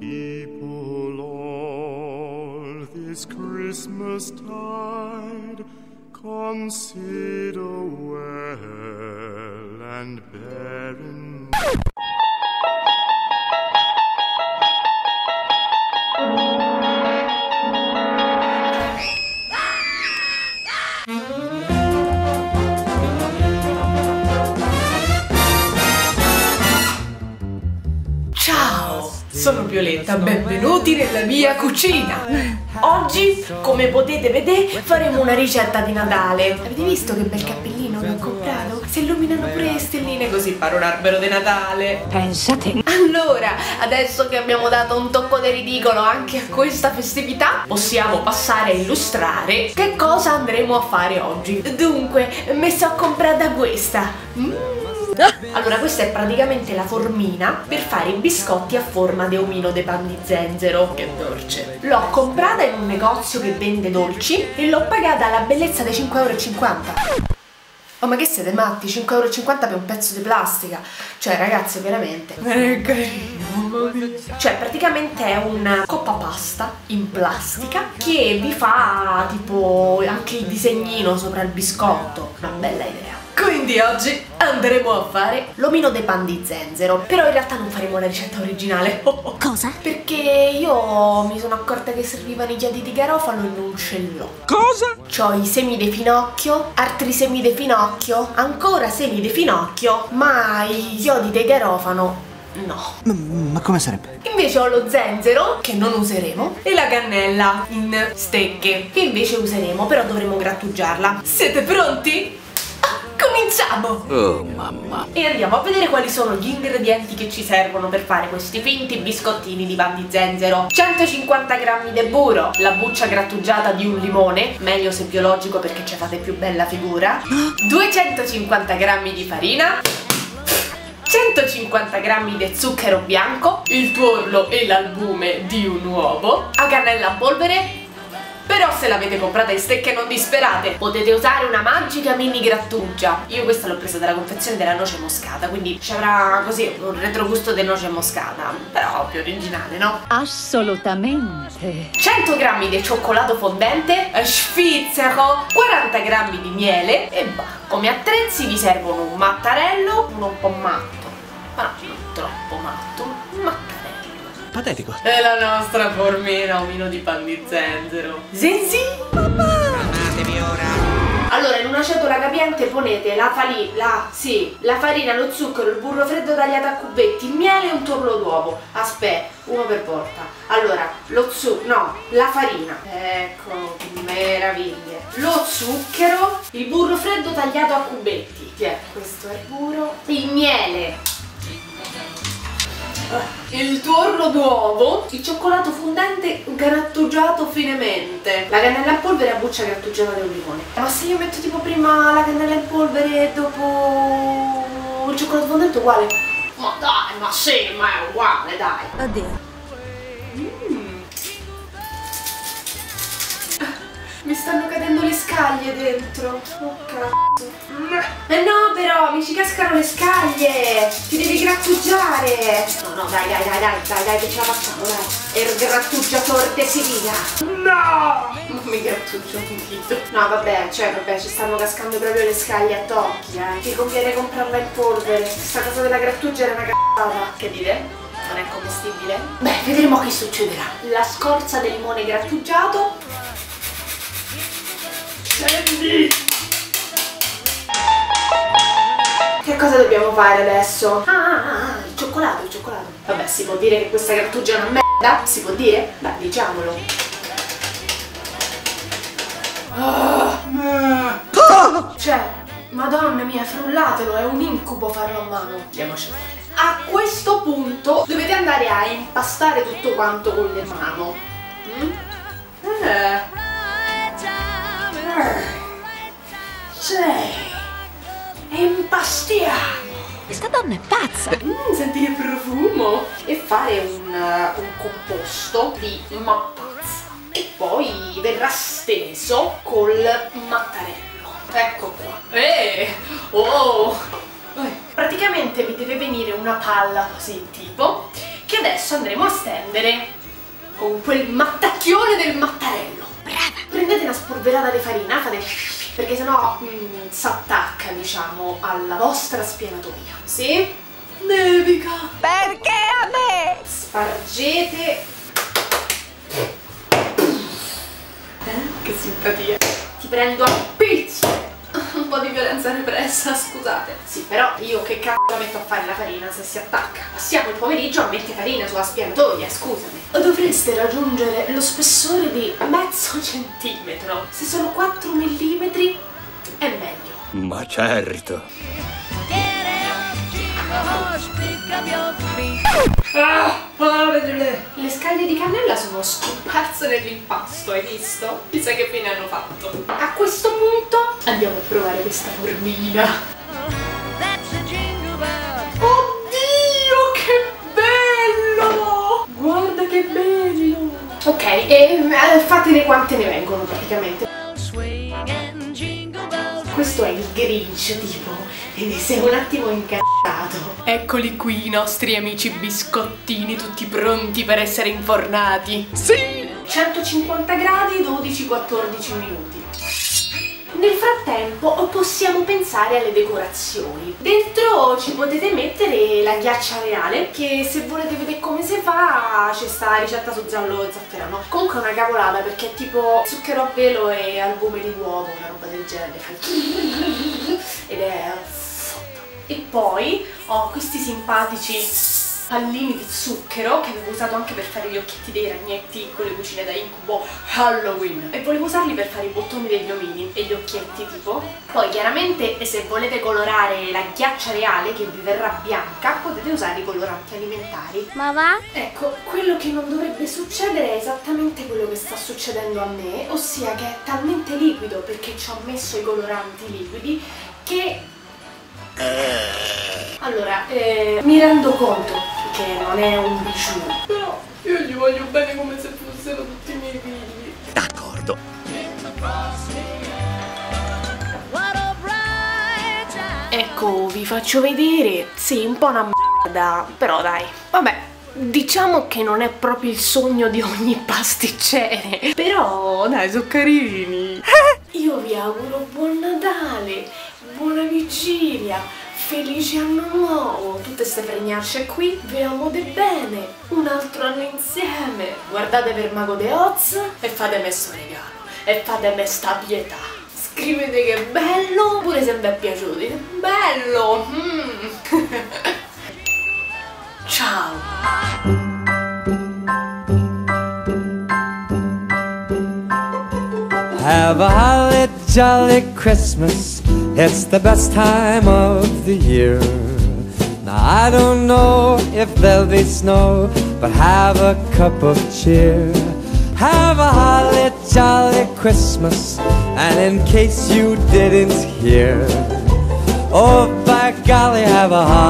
people all this Christmas tide consider well and bear in Violetta, benvenuti nella mia cucina. Oggi, come potete vedere, faremo una ricetta di Natale. Avete visto che bel cappellino che ho comprato? Si illuminano pure le stelline così pare un albero di Natale. Pensate. Allora, adesso che abbiamo dato un tocco di ridicolo anche a questa festività, possiamo passare a illustrare che cosa andremo a fare oggi. Dunque, mi so comprata questa. Mm. Allora, questa è praticamente la formina per fare i biscotti a forma di omino de pan di zenzero. Che dolce. L'ho comprata in un negozio che vende dolci e l'ho pagata alla bellezza dei 5,50 euro. Oh ma che siete matti? 5,50 euro per un pezzo di plastica Cioè ragazzi veramente È carino Cioè praticamente è una coppa pasta in plastica Che vi fa tipo anche il disegnino sopra il biscotto Una bella idea quindi oggi andremo a fare l'omino dei pan di zenzero Però in realtà non faremo la ricetta originale Cosa? Perché io mi sono accorta che servivano i chiodi di garofalo e non ce l'ho Cosa? C'ho i semi di finocchio, altri semi di finocchio, ancora semi di finocchio, ma i chiodi di garofano no. Ma, ma come sarebbe? Invece ho lo zenzero, che non useremo, e la cannella in stecche, che invece useremo, però dovremo grattugiarla. Siete pronti? Cominciamo! Oh mamma. E andiamo a vedere quali sono gli ingredienti che ci servono per fare questi finti biscottini di pan di zenzero. 150 g di burro, la buccia grattugiata di un limone Meglio se biologico perché ci fate più bella figura. 250 g di farina. 150 g di zucchero bianco, il tuorlo e l'albume di un uovo, a cannella a polvere però se l'avete comprata in stecche non disperate Potete usare una magica mini grattugia Io questa l'ho presa dalla confezione della noce moscata Quindi ci avrà così un retrogusto di noce moscata Però più originale, no? Assolutamente. 100 g di cioccolato fondente Sfizzaco 40 g di miele E bah Come attrezzi vi servono un mattarello Uno un po' matto Ma non Patetico. è la nostra formina omino di pan di zenzero. Zenzi! Calmatevi ora. Allora, in una ciotola capiente ponete la farina, la, sì, la farina, lo zucchero, il burro freddo tagliato a cubetti, il miele e un torlo d'uovo. Aspetta, uno per volta. Allora, lo zucchero, no, la farina. Ecco, che meraviglia. Lo zucchero, il burro freddo tagliato a cubetti. Tiè, questo è il burro. Il miele. Il tuorlo d'uovo, il cioccolato fondente grattugiato finemente, la cannella in polvere a buccia grattugiata del limone. Ma se io metto tipo prima la cannella in polvere e dopo il cioccolato fondente è uguale? Ma dai, ma sì, ma è uguale, dai. Oddio. Mi stanno cadendo le scaglie dentro. Oh cazzo. Eh no però, mi ci cascano le scaglie. Ti devi grattugiare. No, no, dai, dai, dai, dai, dai, dai, che ce la facciamo, dai. Il grattugiatore de Siviglia. No! Non mi grattugio un dito. No, vabbè, cioè, vabbè, ci stanno cascando proprio le scaglie a tocchi, eh. Ti conviene comprarla in polvere. Questa cosa della grattugia era una cazzata. Che dite? Non è commestibile? Beh, vedremo che succederà. La scorza del limone grattugiato Scendi! Che cosa dobbiamo fare adesso? Ah, ah, ah, il cioccolato, il cioccolato. Vabbè, si può dire che questa grattugia è una merda? Si può dire? Beh, diciamolo. Ah, cioè, madonna mia, frullatelo, è un incubo farlo a mano. Andiamoci a fare. A questo punto dovete andare a impastare tutto quanto con le mani. Mm? Eh. Sì. E impastiamo. Questa donna è pazza. Mm, senti che profumo! E fare un, uh, un composto di mappazza. E poi verrà steso col mattarello. Ecco qua. Eh! Oh! Eh. Praticamente vi deve venire una palla così tipo che adesso andremo a stendere con quel mattacchione del mattarello. Brava! Prendete una spolverata di farina, fate perché sennò mm, si attacca, diciamo, alla vostra spianatoia. Sì? Nevica! Perché a me? Spargete. Eh? Che simpatia. Ti prendo a pizzo. Po' di violenza repressa, scusate. Sì, però io che cazzo la metto a fare la farina se si attacca? Passiamo il pomeriggio a mettere farina sulla spianatoia, scusami. Dovreste raggiungere lo spessore di mezzo centimetro. Se sono 4 mm è meglio. Ma certo. Ah, Le scaglie di cannella sono scomparse nell'impasto, hai visto? Chissà che fine hanno fatto. A questo punto andiamo a provare questa formina. Oddio, che bello! Guarda che bello! Ok, e eh, fatene quante ne vengono praticamente. Questo è il Grinch tipo, quindi sei un attimo incazzato. Eccoli qui i nostri amici biscottini tutti pronti per essere infornati. Sì! 150 gradi, 12-14 minuti. Nel frattempo possiamo pensare alle decorazioni. Dentro ci potete mettere la ghiaccia reale, che se volete vedere come si fa c'è sta ricetta su giallo e zafferano. Comunque è una cavolata perché è tipo zucchero a velo e albume di uovo, una roba del genere. Ed è. E poi ho questi simpatici pallini di zucchero che avevo usato anche per fare gli occhietti dei ragnetti con le cucine da incubo Halloween. E volevo usarli per fare i bottoni degli omini e gli occhietti tipo. Poi chiaramente se volete colorare la ghiaccia reale che vi verrà bianca potete usare i coloranti alimentari. Ma va? Ecco, quello che non dovrebbe succedere è esattamente quello che sta succedendo a me, ossia che è talmente liquido perché ci ho messo i coloranti liquidi che... Allora, eh, mi rendo conto che non è un bijou, però io gli voglio bene come se fossero tutti i miei figli. D'accordo. Ecco, vi faccio vedere. Sì, un po' una merda, però dai. Vabbè, diciamo che non è proprio il sogno di ogni pasticcere. Però, dai, sono carini. Io vi auguro buon Natale, buona vigilia, felice anno nuovo. Tutte queste fregnacce qui, vi amate bene. Un altro anno insieme. Guardate per Mago de Oz e fatemi sto regalo. E fatemi sta pietà. Scrivete che è bello, pure se vi è piaciuto. Bello! mm. Ciao! Have a holly jolly Christmas. It's the best time of the year. Now I don't know if there'll be snow, but have a cup of cheer. Have a holly jolly Christmas. And in case you didn't hear, oh by golly, have a holly